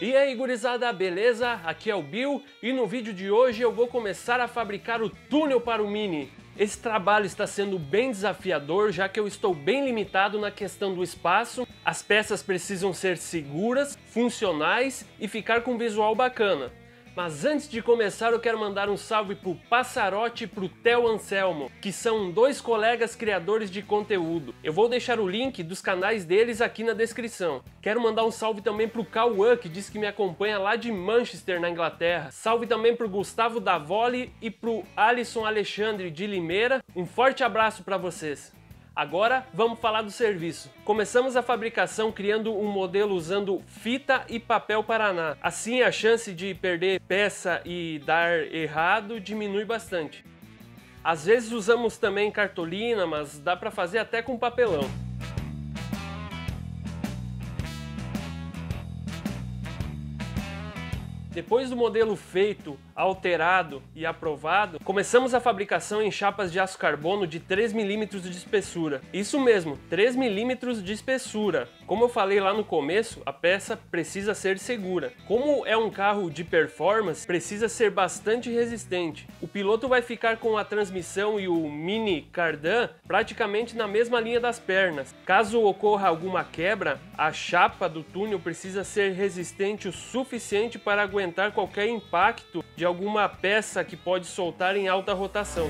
E aí gurizada, beleza? Aqui é o Bill e no vídeo de hoje eu vou começar a fabricar o túnel para o Mini. Esse trabalho está sendo bem desafiador, já que eu estou bem limitado na questão do espaço. As peças precisam ser seguras, funcionais e ficar com um visual bacana. Mas antes de começar, eu quero mandar um salve pro Passarote e pro Theo Anselmo, que são dois colegas criadores de conteúdo. Eu vou deixar o link dos canais deles aqui na descrição. Quero mandar um salve também pro Cauã, que diz que me acompanha lá de Manchester, na Inglaterra. Salve também pro Gustavo Davoli e pro Alisson Alexandre de Limeira. Um forte abraço para vocês. Agora vamos falar do serviço. Começamos a fabricação criando um modelo usando fita e papel paraná. Assim a chance de perder peça e dar errado diminui bastante. Às vezes usamos também cartolina, mas dá para fazer até com papelão. Depois do modelo feito, alterado e aprovado, começamos a fabricação em chapas de aço carbono de 3 mm de espessura. Isso mesmo, 3 mm de espessura. Como eu falei lá no começo, a peça precisa ser segura. Como é um carro de performance, precisa ser bastante resistente. O piloto vai ficar com a transmissão e o mini cardan praticamente na mesma linha das pernas. Caso ocorra alguma quebra, a chapa do túnel precisa ser resistente o suficiente para aguentar qualquer impacto de alguma peça que pode soltar em alta rotação.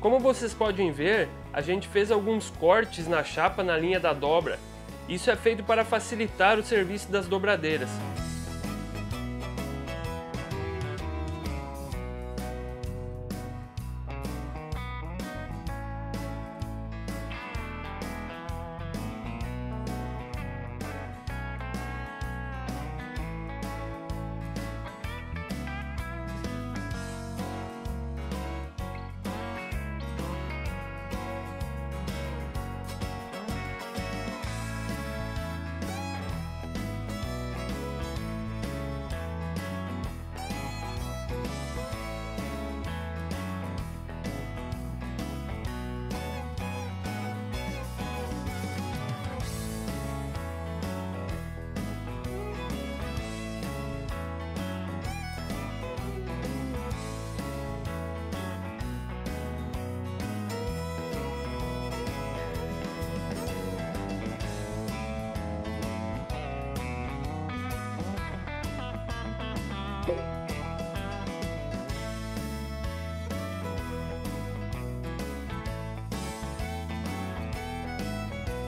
Como vocês podem ver, a gente fez alguns cortes na chapa na linha da dobra. Isso é feito para facilitar o serviço das dobradeiras.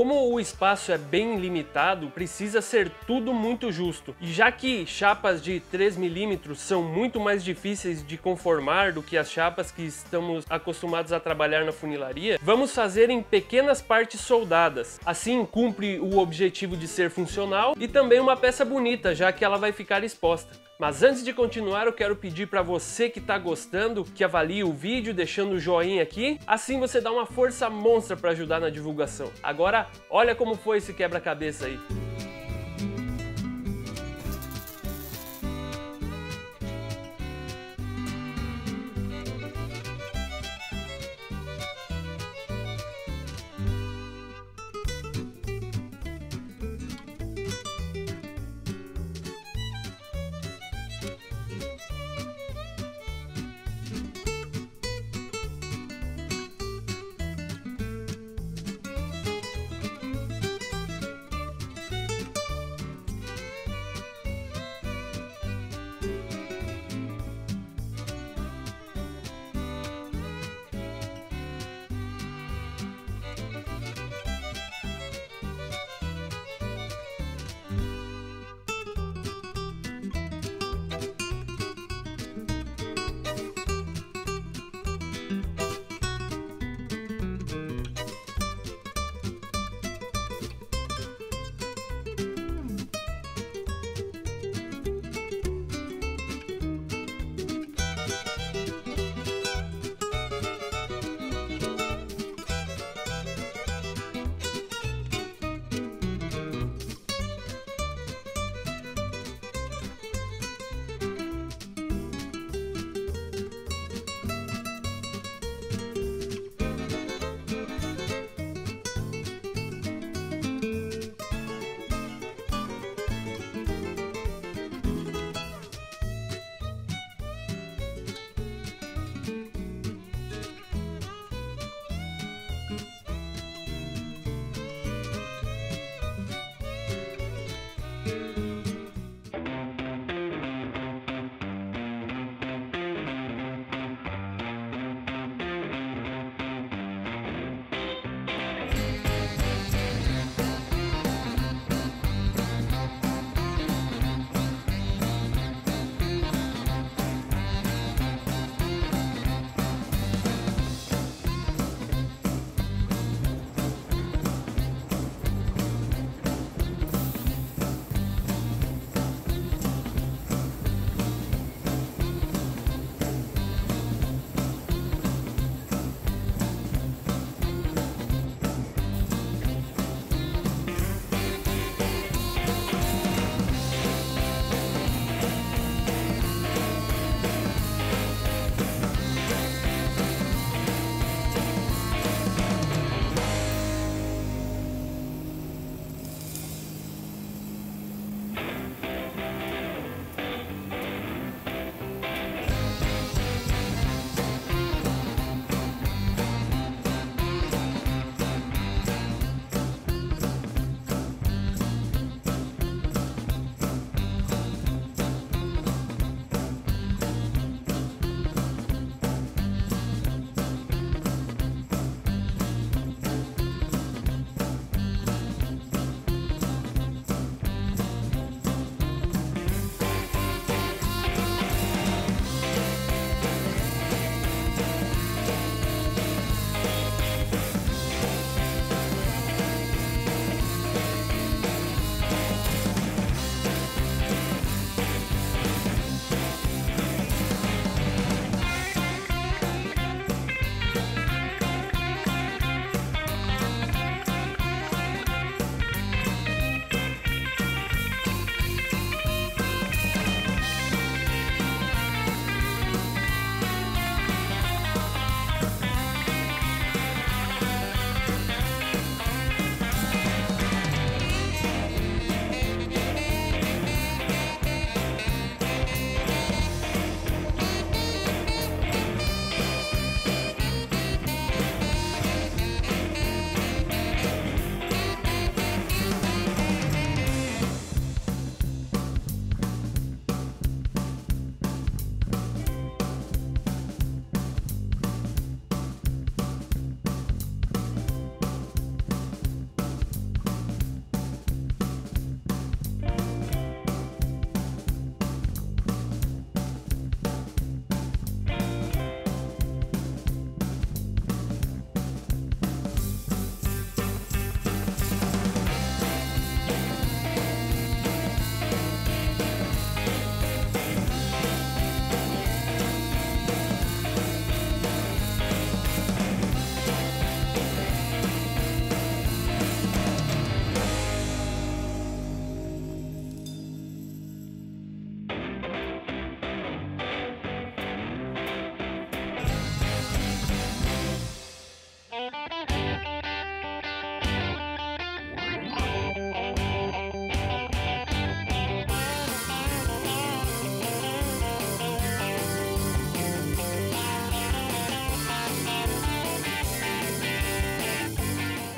Como o espaço é bem limitado, precisa ser tudo muito justo. E já que chapas de 3mm são muito mais difíceis de conformar do que as chapas que estamos acostumados a trabalhar na funilaria, vamos fazer em pequenas partes soldadas. Assim cumpre o objetivo de ser funcional e também uma peça bonita, já que ela vai ficar exposta. Mas antes de continuar, eu quero pedir para você que está gostando que avalie o vídeo deixando o joinha aqui, assim você dá uma força monstra para ajudar na divulgação. Agora, olha como foi esse quebra-cabeça aí.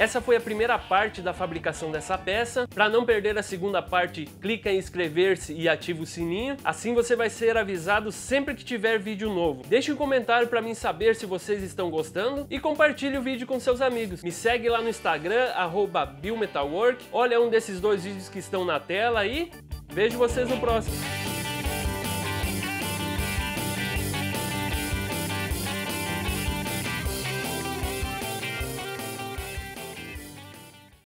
Essa foi a primeira parte da fabricação dessa peça. Para não perder a segunda parte, clica em inscrever-se e ativa o sininho. Assim você vai ser avisado sempre que tiver vídeo novo. Deixe um comentário para mim saber se vocês estão gostando e compartilhe o vídeo com seus amigos. Me segue lá no Instagram, BillMetalWork. Olha um desses dois vídeos que estão na tela e vejo vocês no próximo.